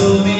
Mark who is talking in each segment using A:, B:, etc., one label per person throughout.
A: So be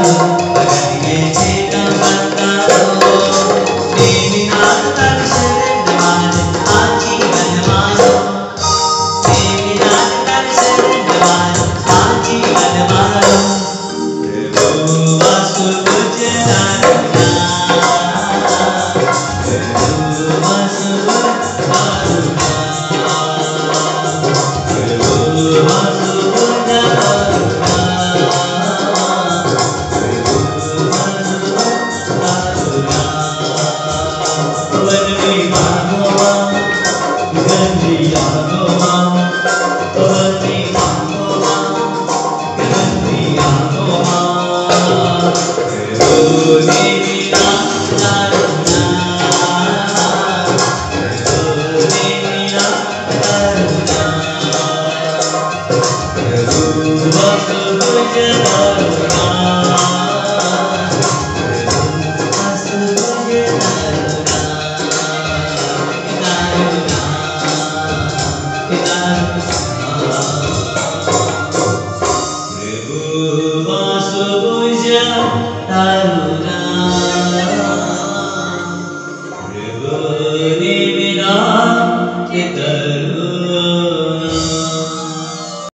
A: Yeah. Taruna, Rivani Mina, Kitaruna.